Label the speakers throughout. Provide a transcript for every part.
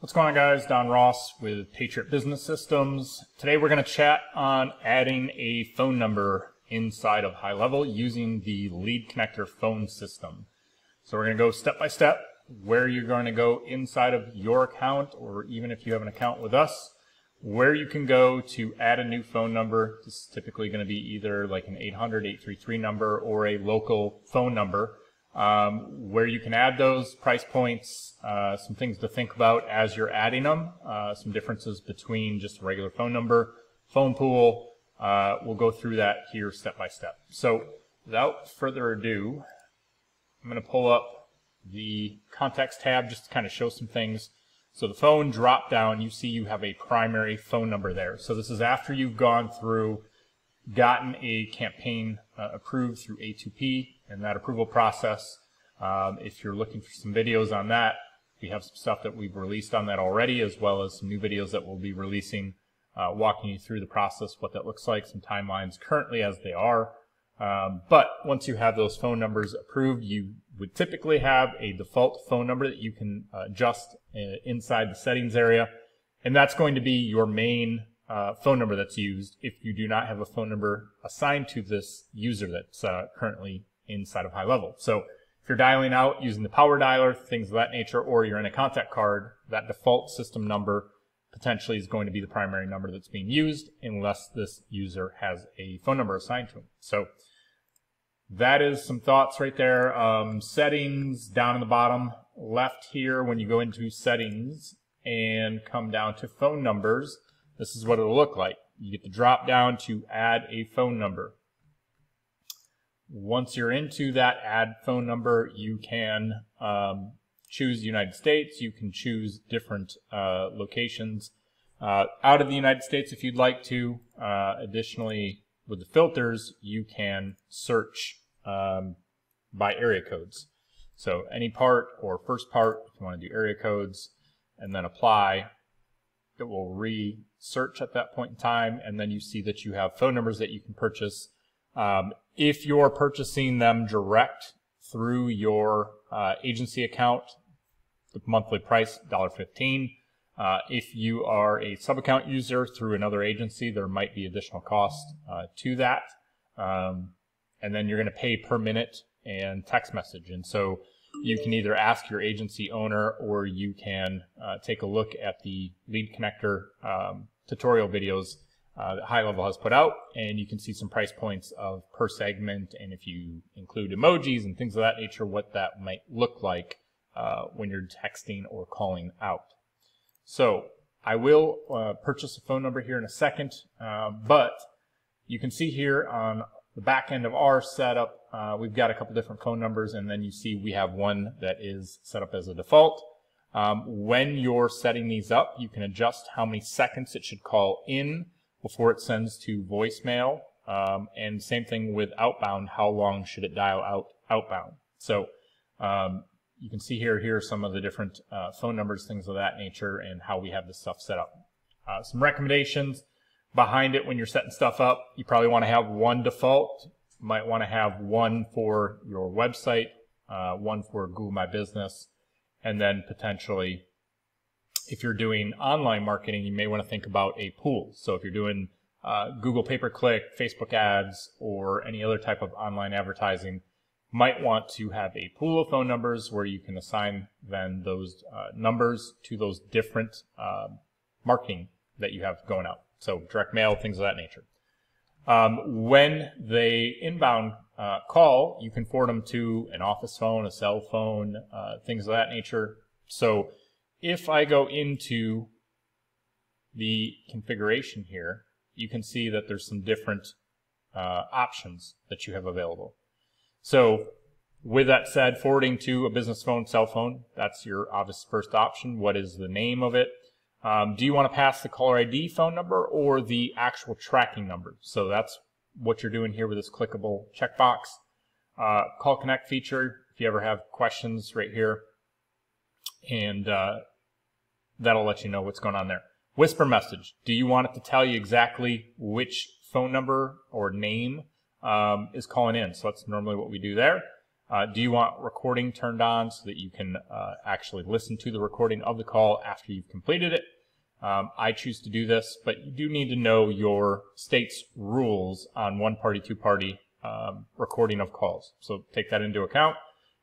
Speaker 1: What's going on guys? Don Ross with Patriot Business Systems. Today we're going to chat on adding a phone number inside of High Level using the Lead Connector phone system. So we're going to go step by step where you're going to go inside of your account or even if you have an account with us, where you can go to add a new phone number. This is typically going to be either like an 800 833 number or a local phone number um, where you can add those price points, uh, some things to think about as you're adding them, uh, some differences between just a regular phone number, phone pool. Uh, we'll go through that here step by step. So without further ado, I'm going to pull up the contacts tab just to kind of show some things. So the phone drop down, you see you have a primary phone number there. So this is after you've gone through, gotten a campaign uh, approved through A2P, and that approval process. Um, if you're looking for some videos on that, we have some stuff that we've released on that already, as well as some new videos that we'll be releasing, uh, walking you through the process, what that looks like, some timelines currently as they are. Um, but once you have those phone numbers approved, you would typically have a default phone number that you can uh, adjust uh, inside the settings area. And that's going to be your main uh, phone number that's used if you do not have a phone number assigned to this user that's currently inside of high level. So if you're dialing out using the power dialer, things of that nature, or you're in a contact card, that default system number potentially is going to be the primary number that's being used unless this user has a phone number assigned to them. So that is some thoughts right there. Um, settings down in the bottom left here when you go into settings and come down to phone numbers, this is what it'll look like. You get the drop down to add a phone number. Once you're into that add phone number, you can um, choose United States. You can choose different uh, locations uh, out of the United States if you'd like to. Uh, additionally, with the filters, you can search um, by area codes. So any part or first part, if you want to do area codes and then apply, it will re-search at that point in time, and then you see that you have phone numbers that you can purchase um, if you're purchasing them direct through your uh, agency account, the monthly price $1.15. Uh, if you are a sub-account user through another agency, there might be additional cost uh, to that. Um, and then you're going to pay per minute and text message. And so you can either ask your agency owner or you can uh, take a look at the lead connector um, tutorial videos uh, High Level has put out, and you can see some price points of per segment, and if you include emojis and things of that nature, what that might look like uh, when you're texting or calling out. So I will uh, purchase a phone number here in a second, uh, but you can see here on the back end of our setup, uh, we've got a couple different phone numbers, and then you see we have one that is set up as a default. Um, when you're setting these up, you can adjust how many seconds it should call in before it sends to voicemail. Um, and same thing with outbound, how long should it dial out outbound? So um, you can see here, here are some of the different uh, phone numbers, things of that nature, and how we have this stuff set up. Uh, some recommendations behind it when you're setting stuff up. You probably want to have one default. You might want to have one for your website, uh, one for Google My Business, and then potentially if you're doing online marketing, you may want to think about a pool. So if you're doing uh, Google pay-per-click, Facebook ads, or any other type of online advertising, might want to have a pool of phone numbers where you can assign then those uh, numbers to those different uh, marketing that you have going out. So direct mail, things of that nature. Um, when they inbound uh, call, you can forward them to an office phone, a cell phone, uh, things of that nature. So if I go into the configuration here, you can see that there's some different uh, options that you have available. So with that said, forwarding to a business phone, cell phone, that's your obvious first option. What is the name of it? Um, do you want to pass the caller ID phone number or the actual tracking number? So that's what you're doing here with this clickable checkbox. Uh, call connect feature, if you ever have questions right here. And uh, that'll let you know what's going on there. Whisper message. Do you want it to tell you exactly which phone number or name um, is calling in? So that's normally what we do there. Uh, do you want recording turned on so that you can uh, actually listen to the recording of the call after you've completed it? Um, I choose to do this, but you do need to know your state's rules on one party, two party um, recording of calls. So take that into account.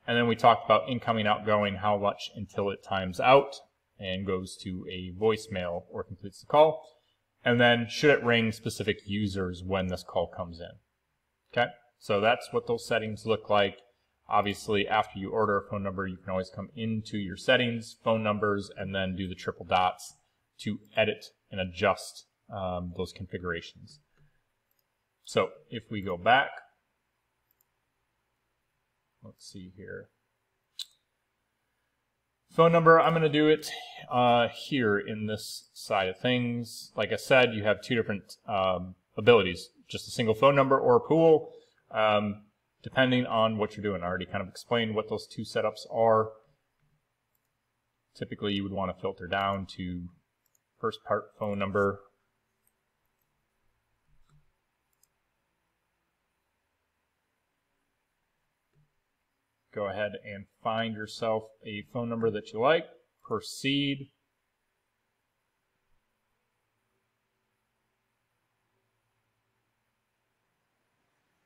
Speaker 1: And then we talked about incoming, outgoing, how much until it times out and goes to a voicemail or completes the call. And then should it ring specific users when this call comes in. Okay, so that's what those settings look like. Obviously, after you order a phone number, you can always come into your settings, phone numbers, and then do the triple dots to edit and adjust um, those configurations. So if we go back, let's see here. Phone number, I'm going to do it uh, here in this side of things. Like I said, you have two different um, abilities, just a single phone number or a pool, um, depending on what you're doing. I already kind of explained what those two setups are. Typically, you would want to filter down to first part phone number. Go ahead and find yourself a phone number that you like. Proceed.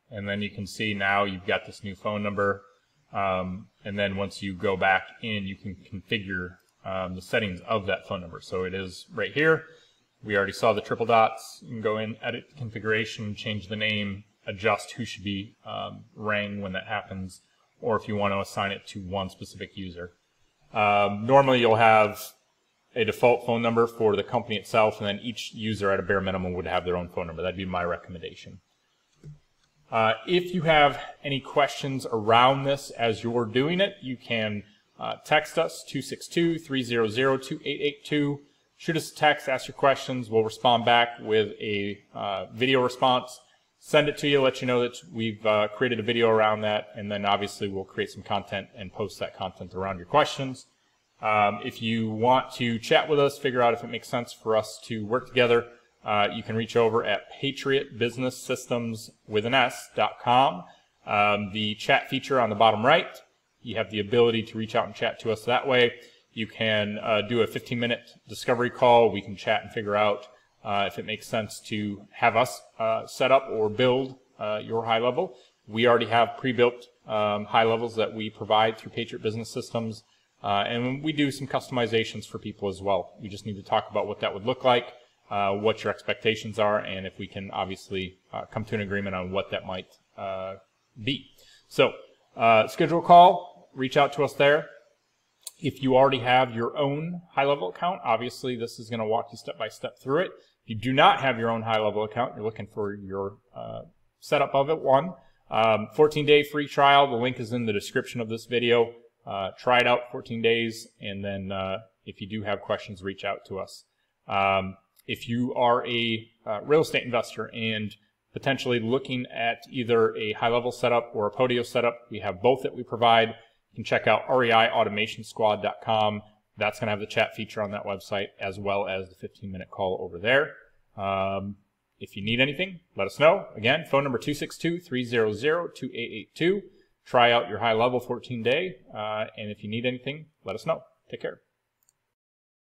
Speaker 1: And then you can see now you've got this new phone number. Um, and then once you go back in, you can configure um, the settings of that phone number. So it is right here. We already saw the triple dots. You can go in, edit configuration, change the name, adjust who should be um, rang when that happens, or if you want to assign it to one specific user. Um, normally you'll have a default phone number for the company itself, and then each user at a bare minimum would have their own phone number. That'd be my recommendation. Uh, if you have any questions around this as you're doing it, you can uh, text us 262-300-2882. Shoot us a text, ask your questions. We'll respond back with a uh, video response. Send it to you, let you know that we've uh, created a video around that, and then obviously we'll create some content and post that content around your questions. Um, if you want to chat with us, figure out if it makes sense for us to work together, uh, you can reach over at patriotbusinesssystems with an S.com. Um, the chat feature on the bottom right you have the ability to reach out and chat to us that way. You can uh, do a 15 minute discovery call. We can chat and figure out uh, if it makes sense to have us uh, set up or build uh, your high level. We already have pre-built um, high levels that we provide through Patriot Business Systems. Uh, and we do some customizations for people as well. We just need to talk about what that would look like, uh, what your expectations are, and if we can obviously come to an agreement on what that might be. So schedule a call, reach out to us there. If you already have your own high level account, obviously this is going to walk you step by step through it. If you do not have your own high level account, you're looking for your uh, setup of it, one. Um, 14 day free trial. The link is in the description of this video. Uh, try it out 14 days, and then uh, if you do have questions, reach out to us. Um, if you are a uh, real estate investor and potentially looking at either a high level setup or a Podio setup, we have both that we provide. You can check out reiautomationsquad.com. That's going to have the chat feature on that website as well as the 15 minute call over there. Um, if you need anything, let us know. Again, phone number 262-300-2882. Try out your high level 14 day. Uh, and if you need anything, let us know. Take care.